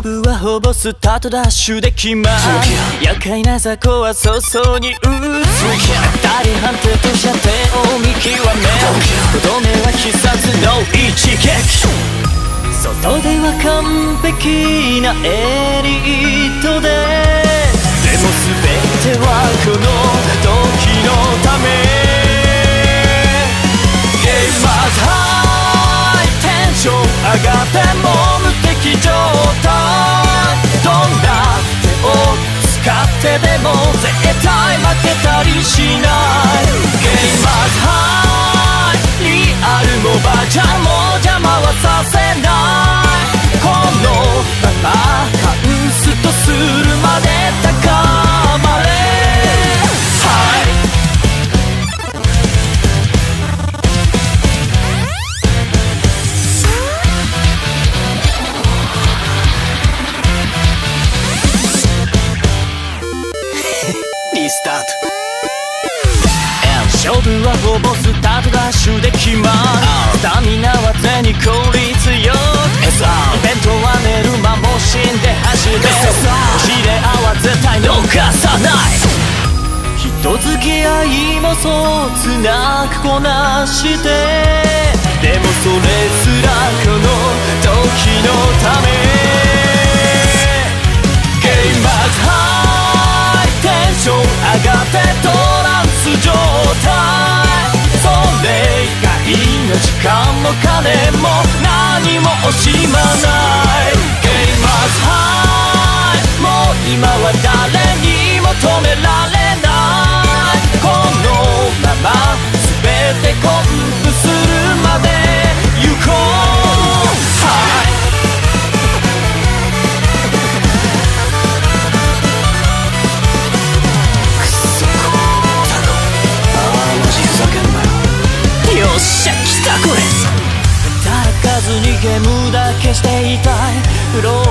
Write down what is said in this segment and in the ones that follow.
勝負はほぼスタートダッシュで決まる厄介な雑魚は早々に打つ当たり判定と射程を見極め。とどめは必殺の一撃。外では完璧なエリー。ト勝負はほぼスタートダッシュで決まる。スタミナは全に効率よく。イベントは寝る間も死んで走れ。知れ合は絶対逃さない人付き合いもそう。つなくこなして。でもそれ時間も金も何も惜しまない。ゲーマーズハイもう今は誰にも止められない。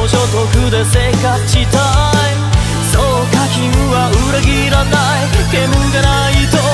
所得で生活したい。そう課金は裏切らない。煙がないと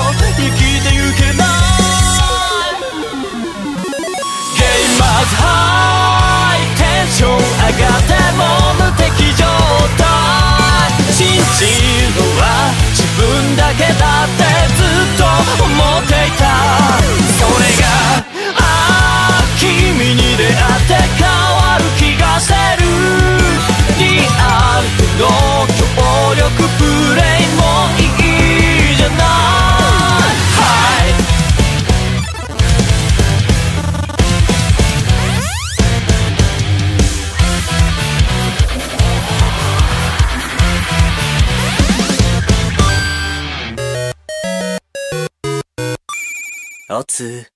おつ